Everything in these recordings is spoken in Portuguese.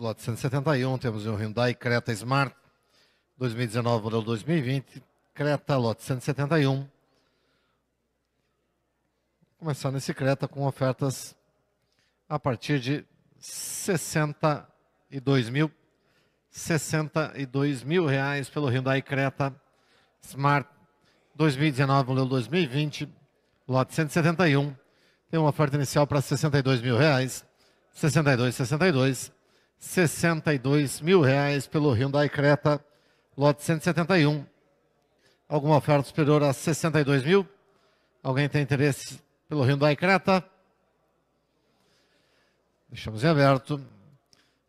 lote 171, temos o Hyundai Creta Smart 2019, modelo 2020. Creta, lote 171. Começando esse Creta com ofertas a partir de 62 mil, 62 mil reais pelo Hyundai Creta Smart 2019, modelo 2020, lote 171. Tem uma oferta inicial para 62 mil reais, 62, 62, 62 mil reais pelo Hyundai Creta, lote 171. Alguma oferta superior a 62 mil? Alguém tem interesse pelo Hyundai Creta? Deixamos em aberto.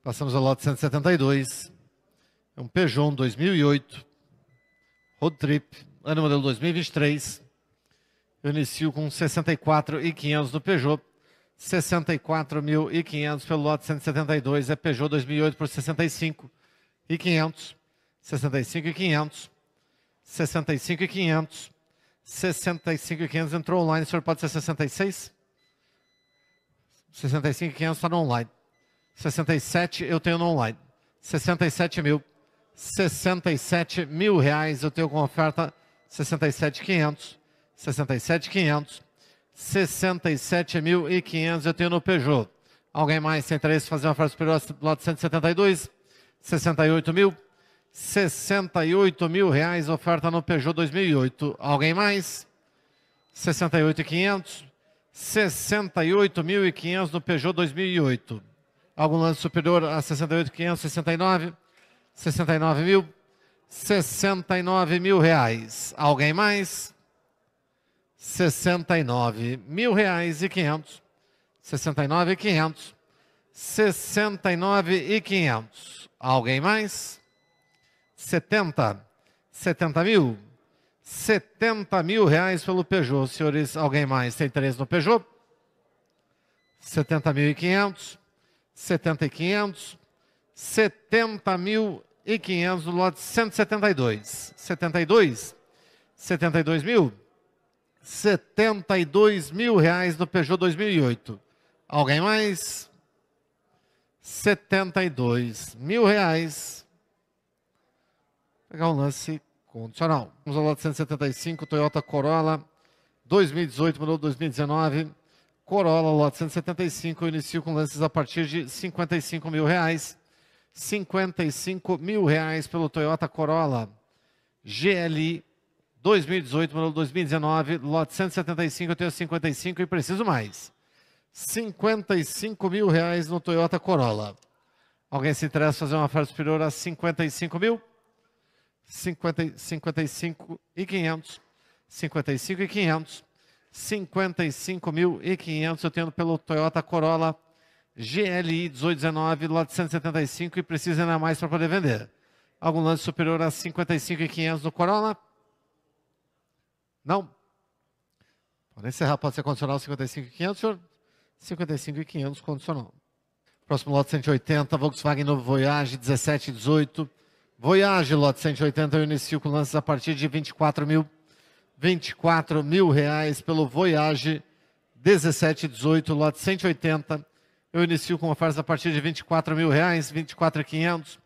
Passamos ao lote 172. É um Peugeot 2008. Road Trip, ano modelo 2023. Eu inicio com 64.500 do Peugeot. 64.500 pelo lote 172. É Peugeot 2008 por 65.500. 65.500. 65.500. 65.500 entrou online. O senhor pode ser 66? 65.500 está no online. 67 eu tenho no online. 67 mil. 67 mil reais eu tenho com oferta 67.500. 67.500. 67.500 eu tenho no Peugeot. Alguém mais tem interesse em fazer uma oferta superior ao lote 172? 68 mil. 68 mil reais oferta no Peugeot 2008. Alguém mais? 68.500. 68.500 no Peugeot 2008. Algum lance superior a 68.500, 69? 69 mil? 69 mil reais. Alguém mais? 69 mil reais e 500. 69 e 500. 69 e 500. Alguém mais? 70. 70 mil. 70 mil reais pelo Peugeot. Senhores, alguém mais tem interesse no Peugeot? 70 mil e 500. 70 e 500. 70 mil e 500 no lote 172. 72. 72 mil. 72 mil reais no Peugeot 2008. Alguém mais? 72 mil reais. Vou pegar um lance condicional. Vamos ao lote 175, Toyota Corolla 2018, modelo 2019. Corolla, lote 175, eu inicio com lances a partir de 55 mil reais. 55 mil reais pelo Toyota Corolla GLI 2018, modelo 2019, lote 175, eu tenho 55 e preciso mais. 55 mil reais no Toyota Corolla. Alguém se interessa em fazer uma oferta superior a 55 mil? 50, 55 e 500. 55 e 500. 55 mil e 500 eu tenho pelo Toyota Corolla GLI 1819, lote 175 e precisa ainda mais para poder vender. Algum lance superior a 55 e 500 no Corolla? Não? Pode encerrar, pode ser condicional 55,500, senhor? 55,500 condicional. Próximo lote 180, Volkswagen Novo Voyage 17 18. Voyage, lote 180, eu inicio com lances a partir de 24 mil. 24 mil reais pelo Voyage 17 18, lote 180. Eu inicio com ofertas a partir de 24 mil reais, 24,500.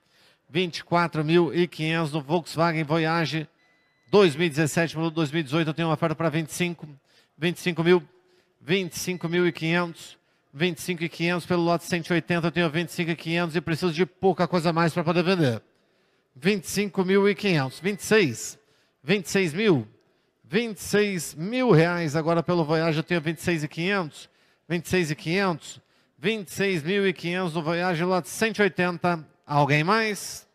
24.500 no Volkswagen Voyage 2017 para 2018 eu tenho uma oferta para 25, 25 mil, 25 mil e 500, 25 e 500 pelo lote 180 eu tenho 25 e 500 e preciso de pouca coisa mais para poder vender. 25 mil e 500, 26, 26 mil, 26 mil reais agora pelo Voyage eu tenho 26 e 500, 26 e 500, 26 mil e 500 no Voyage lote 180. Alguém mais?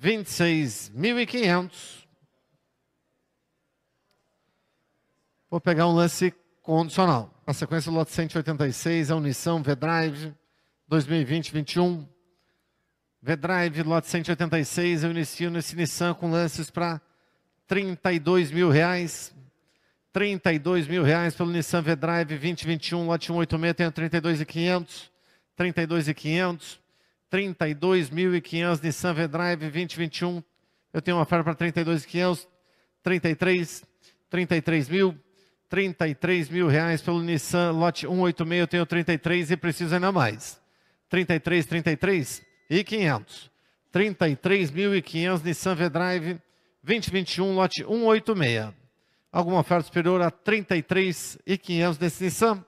26.500. Vou pegar um lance condicional. A sequência do lote 186 é o Nissan V-Drive 2020-21. V-Drive, lote 186, eu inicio nesse Nissan com lances para 32 mil reais. 32 mil reais pelo Nissan V-Drive 2021, lote 186, tenho 32,500. 32,500. 32.500 Nissan V-Drive 2021. Eu tenho uma oferta para 32.500, 33, 33 mil, 33 mil reais pelo Nissan Lote 186. Eu tenho 33 e preciso ainda mais. 33, 33 e 500. 33.500 Nissan V-Drive 2021, lote 186. Alguma oferta superior a 33.500 desse Nissan?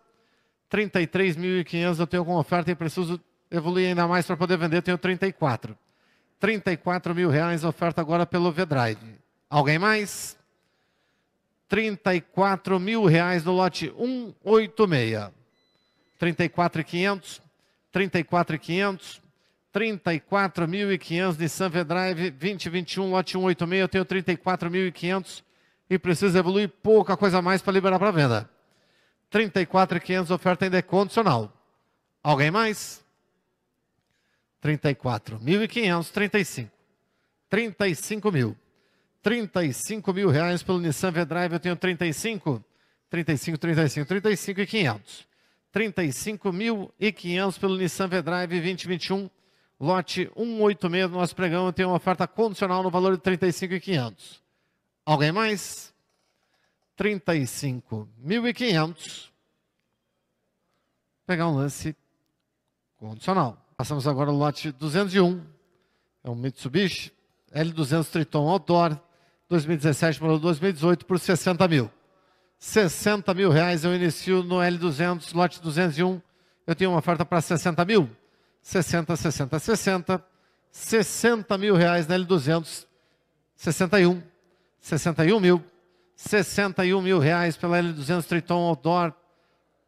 33.500 eu tenho alguma oferta e preciso evoluir ainda mais para poder vender, tenho 34. 34 mil reais oferta agora pelo V-Drive. Alguém mais? 34 mil reais no lote 186. 34.500, 34.500, 34.500 Nissan V-Drive 2021, lote 186. Eu tenho 34.500 e preciso evoluir pouca coisa mais para liberar para venda. 34.500 oferta ainda é condicional. Alguém mais? 34.500, 35. 35 mil. 35 mil reais pelo Nissan V-Drive, eu tenho 35. 35, 35, 35 e 500. 35.500 pelo Nissan V-Drive 2021, lote 186 do nosso pregão, eu tenho uma oferta condicional no valor de 35.500. Alguém mais? 35.500. Pegar um lance condicional. Passamos agora ao lote 201. É um Mitsubishi L200 Triton Outdoor 2017 para 2018 por 60 mil. 60 mil reais eu inicio no L200, lote 201. Eu tenho uma oferta para 60 mil. 60, 60, 60. 60 mil reais na L200. 61. 61 mil. 61 mil reais pela L200 Triton Outdoor.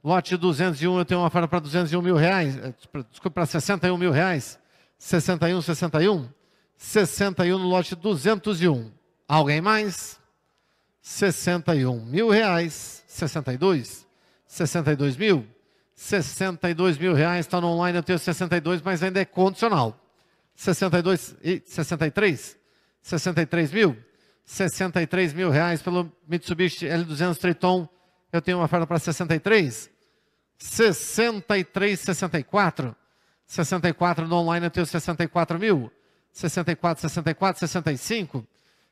Lote 201, eu tenho uma oferta para 201 mil reais. Eh, desculpa, para 61 mil reais. 61, 61. 61 no lote 201. Alguém mais? 61 mil reais. 62. 62 mil. 62 mil reais. Está no online, eu tenho 62, mas ainda é condicional. 62 e 63. 63 mil. 63 mil reais pelo Mitsubishi L200 Triton. Eu tenho uma oferta para 63. 63, 64. 64 no online eu tenho 64 mil. 64, 64, 65.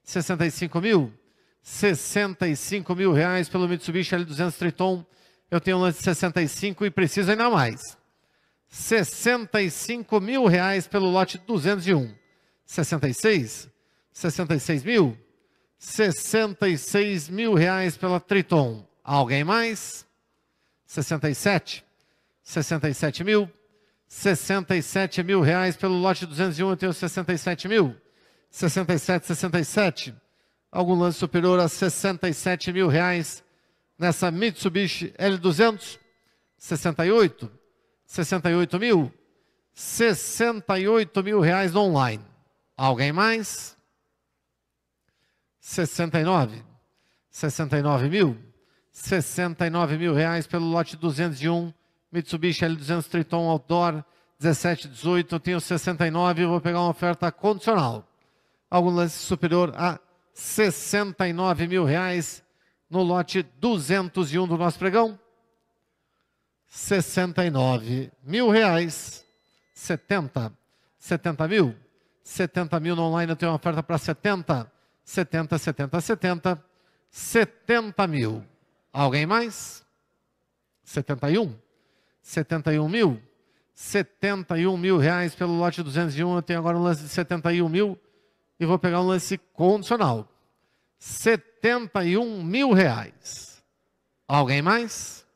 65 mil. 65 mil reais pelo Mitsubishi L200 Triton. Eu tenho um lance de 65 e preciso ainda mais. 65 mil reais pelo lote 201. 66. 66 mil. 66 mil reais pela Triton. Alguém mais? 67, 67 mil, 67 mil reais pelo lote 201, eu tenho 67 mil, 67, 67, algum lance superior a 67 mil reais nessa Mitsubishi L200, 68, 68 mil, 68 mil reais online. Alguém mais? 69, 69 mil, 69 mil reais pelo lote 201, Mitsubishi L200 Triton Outdoor, 17, 18, eu tenho 69, eu vou pegar uma oferta condicional. Algum lance superior a 69 mil reais no lote 201 do nosso pregão? 69 mil reais, 70, 70 mil, 70 mil no online, eu tenho uma oferta para 70, 70, 70, 70, 70 mil. Alguém mais? 71? 71 mil? 71 mil reais pelo lote 201. Eu tenho agora um lance de 71 mil e vou pegar um lance condicional. 71 mil reais. Alguém mais?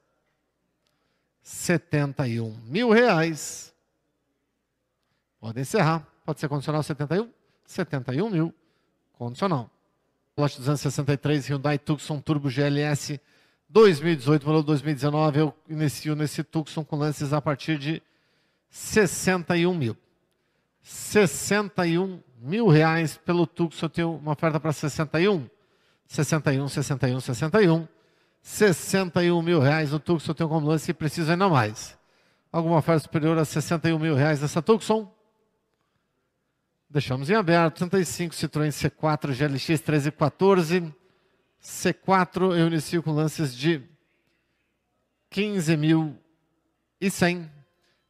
71 mil reais. Pode encerrar. Pode ser condicional 71? 71 mil. Condicional. Lote 263 Hyundai Tucson Turbo GLS 2018, modelo 2019, eu inicio nesse Tucson com lances a partir de 61 mil. 61 mil reais pelo Tucson, eu tenho uma oferta para 61. 61, 61, 61. 61 mil reais no Tucson, eu tenho como lance e preciso ainda mais. Alguma oferta superior a 61 mil reais nessa Tucson? Deixamos em aberto. 35 Citroën C4 GLX 1314. C4 eu inicio com lances de 15.100.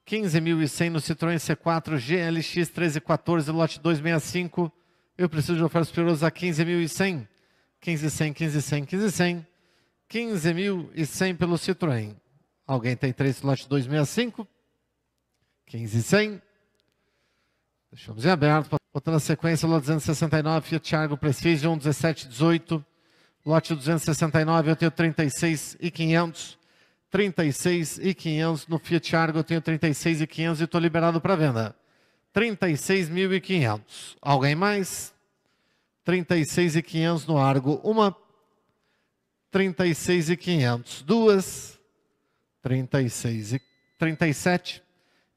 15.100 no Citroën C4 GLX 1314, lote 265. Eu preciso de ofertas superiores a 15.100. 15.100, 15.100, 15.100. 15.100 pelo Citroën. Alguém tem três lote 265? 15,100. Deixamos em aberto. Botando a sequência, lote 269, Fiat Argo Precision 1718. Lote 269, eu tenho 36 e 500. 36 e 500 no Fiat Argo, eu tenho 36 e 500 e estou liberado para venda. 36.500. Alguém mais? 36 e 500 no Argo. Uma. 36 e 500. Duas. 36 e 37.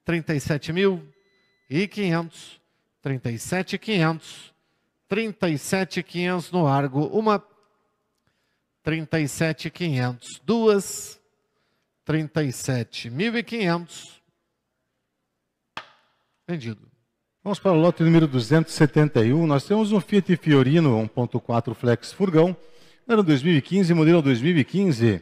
37 mil e 500. 37 e 500. 37 e 500 no Argo. Uma. 37 e 500. Duas. 37.500. Vendido. Vamos para o lote número 271. Nós temos um Fiat Fiorino 1.4 Flex Furgão, ano 2015, modelo 2015.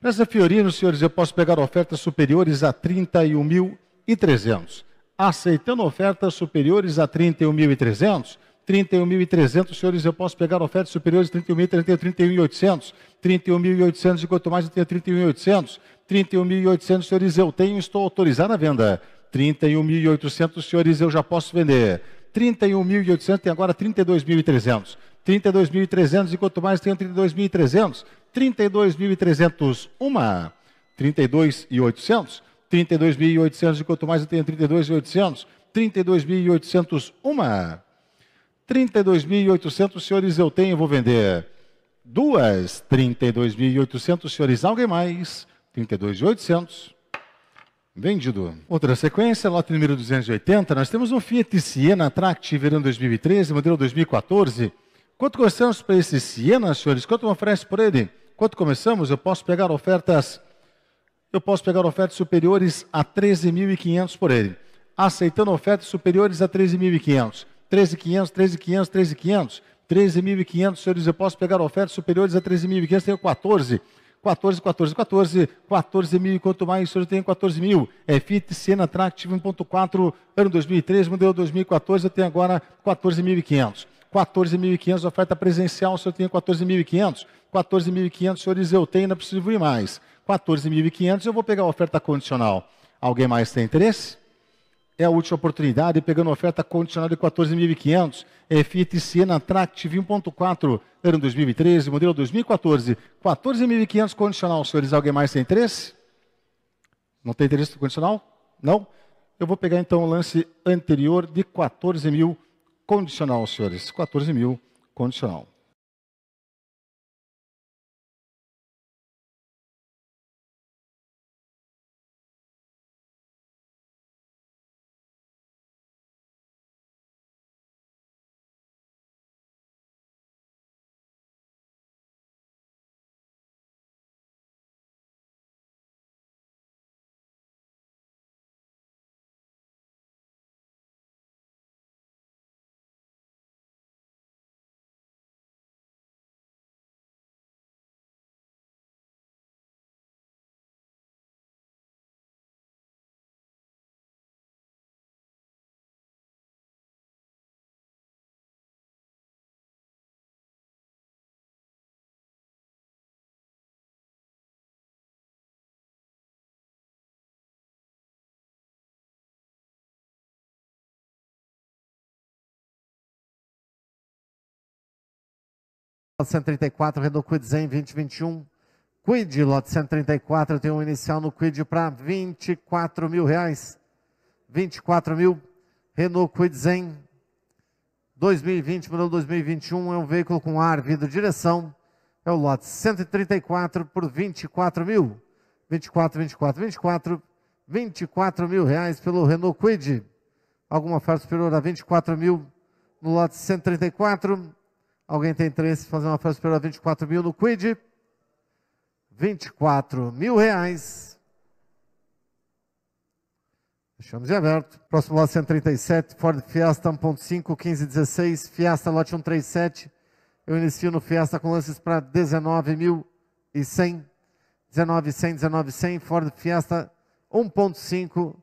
Para essa Fiorino, senhores, eu posso pegar ofertas superiores a 31.300. Aceitando ofertas superiores a 31.300, 31.300, senhores, eu posso pegar ofertas superiores a 31.300, 31.800, 31.800 e quanto mais eu tenho 31.800, 31.800, senhores, eu tenho, estou autorizado a venda. 31.800, senhores, eu já posso vender. 31.800 tem agora 32.300. 32.300 e quanto mais tenho 32.300. 32.300, uma. 32.800. 32.800 e quanto mais eu tenho 32.800. 32.800, uma. 32.800, senhores, eu tenho, vou vender. Duas. 32.800, senhores, alguém mais? 32.800. Vendido. Outra sequência, lote número 280, nós temos um Fiat Siena Tract verão 2013, modelo 2014. Quanto gostamos para esse Siena, senhores? Quanto oferece por ele? Quanto começamos? Eu posso pegar ofertas, eu posso pegar ofertas superiores a 13.500 por ele. Aceitando ofertas superiores a 13.500. 13.500, 13.500, 13.500. 13.500, senhores, eu posso pegar ofertas superiores a 13.500, tenho 14. 14, 14, 14, 14 mil, e quanto mais senhor tem 14 mil. É Fit Siena Tract 1.4, ano 2013, modelo 2014, eu tenho agora 14.500. 14.500, oferta presencial, senhor tem 14.500. 14.500, senhores, eu tenho, não preciso ir mais. 14.500, eu vou pegar a oferta condicional. Alguém mais tem interesse? É a última oportunidade, pegando oferta condicional de 14.500. É Fiat Siena Tract 1.4, ano 2013, modelo 2014. 14.500 condicional, senhores. Alguém mais tem interesse? Não tem interesse no condicional? Não? Eu vou pegar então o lance anterior de 14 mil condicional, senhores. 14 mil condicional. 134, Renault Quid Zen 2021. Quid, lote 134, tem um inicial no Quid para 24 mil reais. 24 mil. Renault Quid Zen 2020, modelo 2021, é um veículo com ar, vidro, direção. É o lote 134 por 24 mil. 24, 24, 24, 24 mil reais pelo Renault Quid. Alguma oferta superior a 24 mil no lote 134. Alguém tem interesse em fazer uma oferta superior a 24 mil no Quid? 24 mil reais. Deixamos em aberto. Próximo lote 137, Ford Fiesta 1.5, 1516, Fiesta lote 137. Eu inicio no Fiesta com lances para 19.100. 19.100, 19.100, Ford Fiesta 1.5,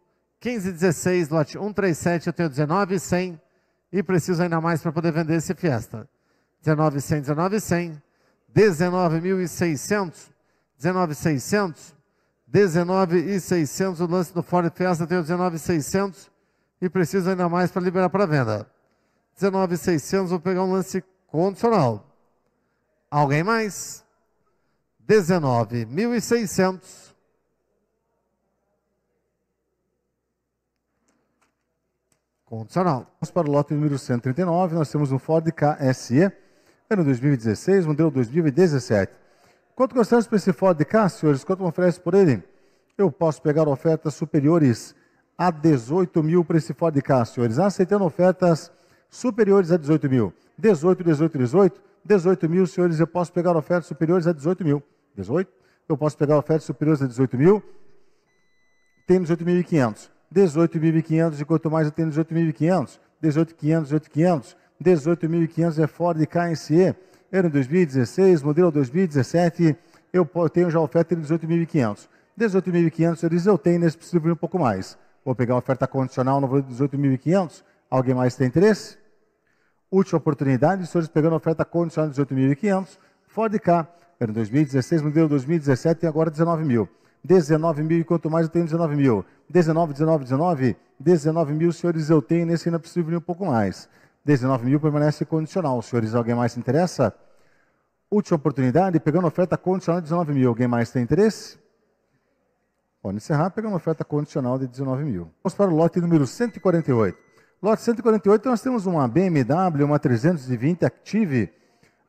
1516, lote 137, eu tenho 19.100 e preciso ainda mais para poder vender esse Fiesta. 19.100, 19.100, 19.600, 19.600, 19,600 o lance do Ford Fiesta, tem o 19,600 e precisa ainda mais para liberar para venda. 19,600, vou pegar um lance condicional. Alguém mais? 19.600. Condicional. Vamos para o lote número 139, nós temos um Ford KSE, ano 2016, modelo 2017. Quanto gostamos para esse Ford K, senhores? Quanto me oferece por ele? Eu posso pegar ofertas superiores a 18 mil para esse Ford K, senhores. Aceitando ofertas superiores a 18 mil. 18, 18, 18. 18 mil, senhores, eu posso pegar ofertas superiores a 18 mil. 18? Eu posso pegar ofertas superiores a 18 mil. Tem 18.500. 18.500 e quanto mais eu tenho 18.500. 18.500, 18.500. 18.500 é Ford KNCE. Era em 2016, modelo 2017. Eu tenho já oferta de 18.500. 18.500, senhores, eu tenho nesse possível um pouco mais. Vou pegar a oferta condicional no valor de 18.500. Alguém mais tem interesse? Última oportunidade, senhores, pegando a oferta condicional de 18.500. Ford K, era em 2016, modelo 2017 tem agora 19 mil. 19 mil e quanto mais eu tenho 19 mil. 19, 19, 19. 19 mil, senhores, eu tenho nesse ainda possível um pouco mais. 19 mil permanece condicional. Senhores, alguém mais se interessa? Última oportunidade, pegando oferta condicional de 19 mil. Alguém mais tem interesse? Pode encerrar pegando oferta condicional de 19 mil. Vamos para o lote número 148. Lote 148, nós temos uma BMW, uma 320 Active,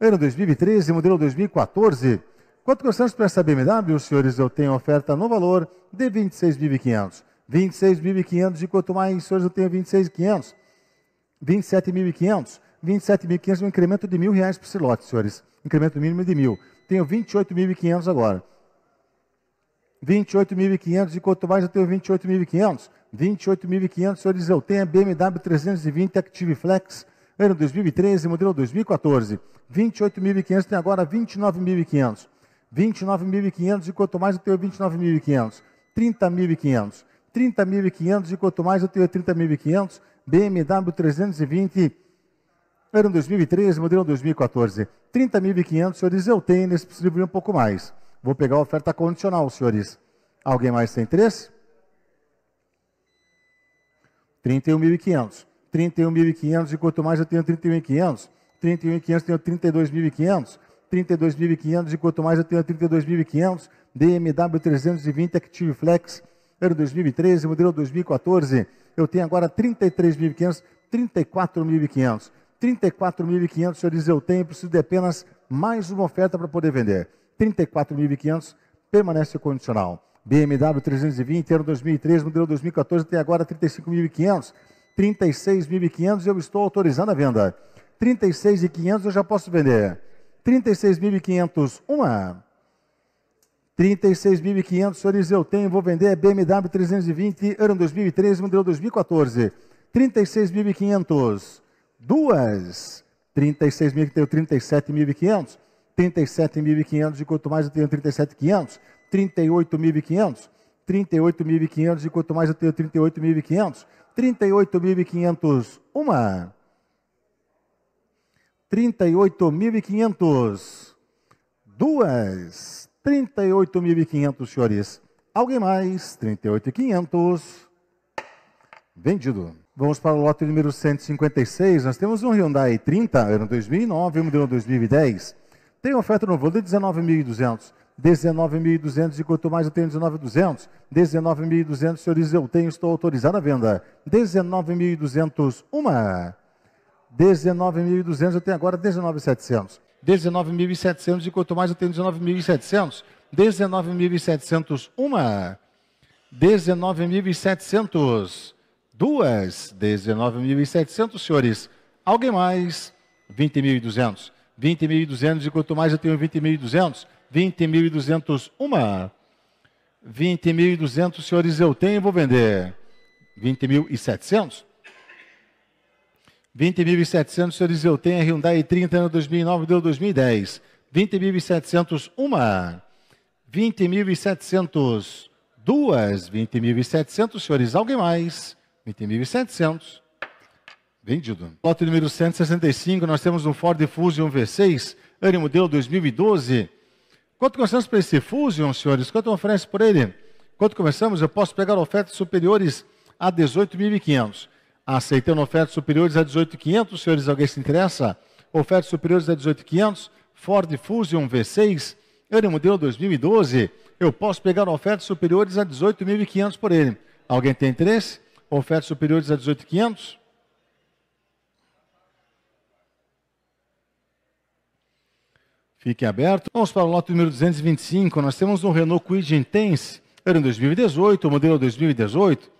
ano 2013, modelo 2014. Quanto gostamos para essa BMW, senhores? Eu tenho oferta no valor de 26.500. 26.500 e quanto mais, senhores, eu tenho 26.500. 27.500. 27.500 um incremento de mil reais por lote, senhores. Incremento mínimo de mil. Tenho 28.500 agora. 28.500 e quanto mais eu tenho 28.500. 28.500, senhores, eu tenho a BMW 320 Active Flex, ano 2013, modelo 2014. 28.500 tem agora 29.500. 29.500 e quanto mais eu tenho 29.500. 30.500. 30.500 e quanto mais eu tenho 30.500. BMW 320 ano 2013, modelo 2014. 30.500, senhores, eu tenho nesse possível um pouco mais. Vou pegar a oferta condicional, senhores. Alguém mais tem interesse? 31.500. 31.500 e quanto mais eu tenho 31.500. 31.500 tenho 32.500. 32.500 e quanto mais eu tenho 32.500. BMW 320 Active Flex, ano 2013, modelo 2014. Eu tenho agora 33.500, 34.500. 34.500, senhores, eu tenho, preciso de apenas mais uma oferta para poder vender. 34.500 permanece condicional. BMW 320, ano 2013, modelo 2014, tem agora 35.500. 36.500 eu estou autorizando a venda. 36.500 eu já posso vender. 36.500, uma. 36.500, senhores, eu tenho, vou vender BMW 320, ano 2013, modelo 2014. 36.500, duas. 36.000 que tenho 37.500. 37.500 e quanto mais eu tenho 37.500, 38.500, 38.500 e quanto mais eu tenho 38.500, 38.500, uma. 38.500, duas. 38.500, senhores. Alguém mais? 38.500. Vendido. Vamos para o lote número 156. Nós temos um Hyundai 30, ano 2009, modelo 2010. Tem oferta no valor de 19.200. 19.200 e quanto mais eu tenho 19.200. 19.200, senhores, eu tenho, estou autorizado a venda. 19.200, uma. 19.200, eu tenho agora 19.700. 19.700 e quanto mais eu tenho 19.700. 19.700, uma. 19.700, duas. 19.700, senhores. Alguém mais? 20.200. 20.200 e quanto mais eu tenho 20.200, 20.200 uma. 20.200 senhores eu tenho e vou vender. 20.700. 20.700 senhores eu tenho, Hyundai 30 ano 2009 deu 2010. 20.700 uma. 20.700 duas. 20.700 senhores, alguém mais? 20.700. Vendido. Lote número 165, nós temos um Ford Fusion V6, ano modelo 2012. Quanto temos para esse Fusion, senhores? Quanto oferece por ele? Quando começamos, eu posso pegar ofertas superiores a 18.500. Aceitando ofertas superiores a 18.500, senhores, alguém se interessa? Ofertas superiores a 18.500, Ford Fusion V6, ano modelo 2012, eu posso pegar ofertas superiores a 18.500 por ele. Alguém tem interesse? Ofertas superiores a 18.500? Fiquem abertos. Vamos para o lote número 225. Nós temos um Renault Kwid Intense, ano 2018, modelo 2018.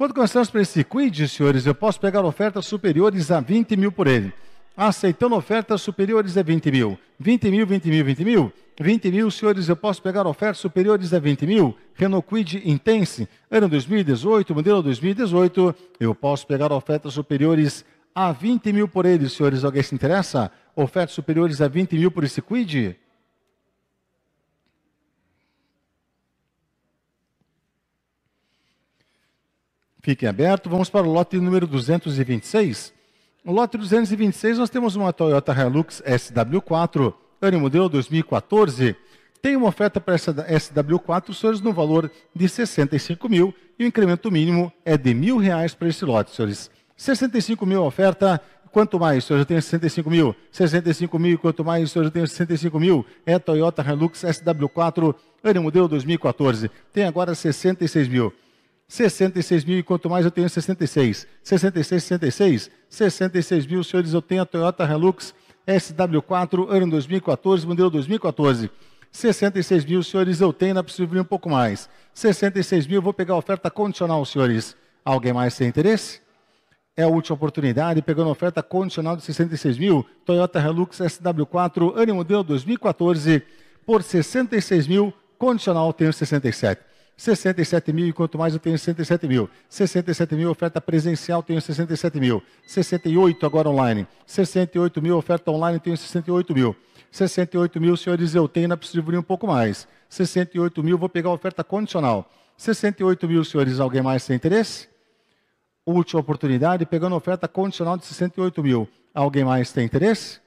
Quando começamos para esse Kwid, senhores, eu posso pegar ofertas superiores a 20 mil por ele. Aceitando ofertas superiores a 20 mil. 20 mil, 20 mil, 20 mil. 20 mil, senhores, eu posso pegar ofertas superiores a 20 mil. Renault Kwid Intense, ano 2018, modelo 2018. Eu posso pegar ofertas superiores a 20 mil por ele, senhores. Alguém se interessa? Ofertas superiores a 20 mil por esse Kwid? Fiquem abertos. Vamos para o lote número 226. No lote 226, nós temos uma Toyota Hilux SW4, ano modelo 2014. Tem uma oferta para essa SW4, senhores, no valor de 65 mil e o incremento mínimo é de mil reais para esse lote, senhores. 65 mil oferta, quanto mais, senhor, eu tenho 65 mil. 65 mil, quanto mais, senhor, eu tenho 65 mil. É Toyota Hilux SW4, ano modelo 2014. Tem agora 66 mil. 66 mil e quanto mais eu tenho 66. 66, 66. 66 mil, senhores, eu tenho a Toyota Hilux SW4, ano 2014, modelo 2014. 66 mil, senhores, eu tenho, não preciso vir um pouco mais. 66 mil, vou pegar a oferta condicional, senhores. Alguém mais tem interesse? É a última oportunidade, pegando a oferta condicional de 66 mil, Toyota Hilux SW4, ano modelo 2014, por 66 mil, condicional tenho 67. 67 mil, e quanto mais eu tenho 67 mil. 67 mil, oferta presencial, tenho 67 mil. 68 agora online. 68 mil, oferta online, tenho 68 mil. 68 mil, senhores, eu tenho, ainda preciso vir um pouco mais. 68 mil, vou pegar a oferta condicional. 68 mil, senhores, alguém mais tem interesse? Última oportunidade, pegando oferta condicional de 68 mil. Alguém mais tem interesse?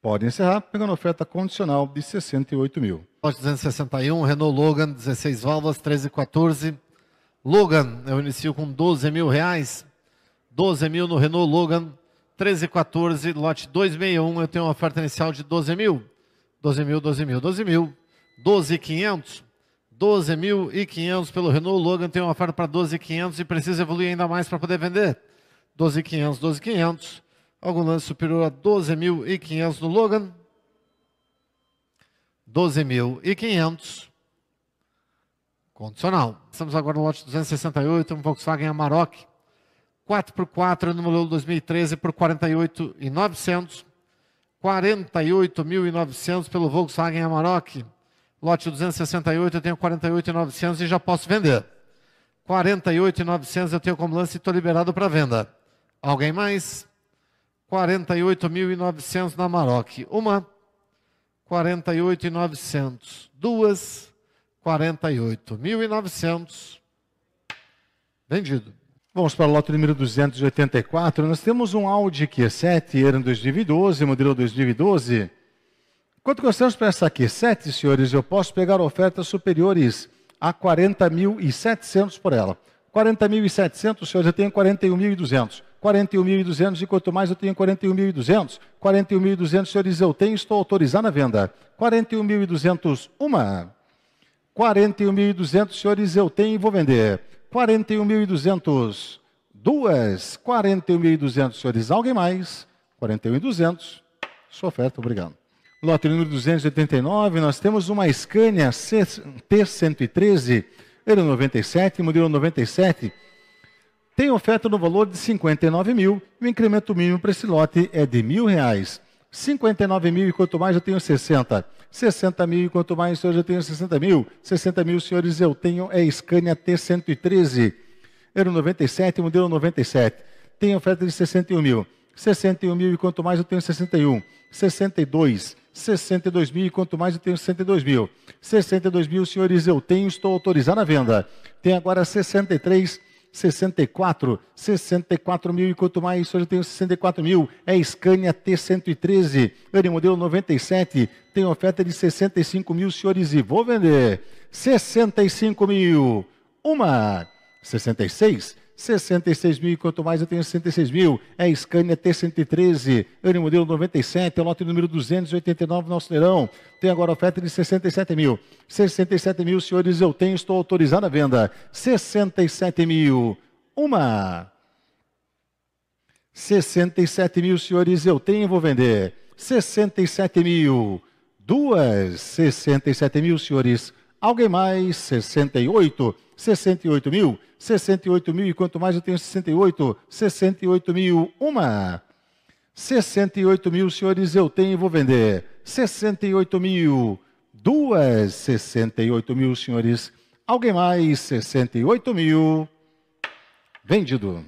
Pode encerrar, pegando oferta condicional de 68 mil. Lote 261, Renault Logan, 16 válvulas, 13 e 14. Logan, eu inicio com 12 mil reais. 12 mil no Renault Logan, 13 e 14. Lote 261, eu tenho uma oferta inicial de 12 mil. 12 mil, 12 mil, 12 mil. 12,500. 12.500 pelo Renault Logan, tem uma oferta para 12.500 e precisa evoluir ainda mais para poder vender. 12.500, 12.500. Algum lance superior a 12.500 no Logan? 12.500. Condicional. Estamos agora no lote 268, um Volkswagen Amarok. 4x4 no modelo 2013 por 48.900. 48.900 pelo Volkswagen Amarok. Lote 268 eu tenho 48.900 e já posso vender. 48.900 eu tenho como lance e estou liberado para venda. Alguém mais? 48.900 na Amarok. Uma 48.900. Duas, 48.900. Vendido. Vamos para o lote número 284. Nós temos um Audi Q7, ano 2012, modelo 2012. Quanto gostamos para essa Q7, senhores, eu posso pegar ofertas superiores a 40.700 por ela. 40.700, senhores, eu tenho 41.200. 41.200 e quanto mais eu tenho 41.200. 41.200, senhores, eu tenho, estou autorizado a venda. 41.200, uma. 41.200, senhores, eu tenho e vou vender. 41.200, duas. 41.200, senhores, alguém mais? 41.200, sua oferta, obrigado. Lote número 289, nós temos uma Scania T113, ano 97, modelo 97, tem oferta no valor de 59 mil. O incremento mínimo para esse lote é de mil reais. 59 mil e quanto mais eu tenho 60. 60 mil e quanto mais senhores eu tenho 60 mil. 60 mil, senhores, eu tenho é Scania T113. Era 97, modelo 97. Tem oferta de 61 mil. 61 mil e quanto mais eu tenho 61. 62. 62 mil e quanto mais eu tenho 62 mil. 62 mil, senhores, eu tenho, estou autorizado a venda. Tem agora 63 64, 64 mil e quanto mais, hoje eu tenho 64 mil, é Scania T113, Ani modelo 97, tem oferta de 65 mil, senhores, e vou vender. 65 mil, uma, 66, 66 mil, quanto mais eu tenho 66 mil. É Scania T113, ano modelo 97, é o lote número 289 no Acelerão. Tem agora oferta de 67 mil. 67 mil, senhores, eu tenho, estou autorizado a venda. 67 mil. Uma. 67 mil, senhores, eu tenho, vou vender. 67 mil. Duas. 67 mil, senhores. Alguém mais? 68. 68 mil. 68 mil, e quanto mais eu tenho 68, 68 mil, uma. 68 mil, senhores, eu tenho e vou vender. 68 mil, duas. 68 mil, senhores. Alguém mais? 68 mil. Vendido.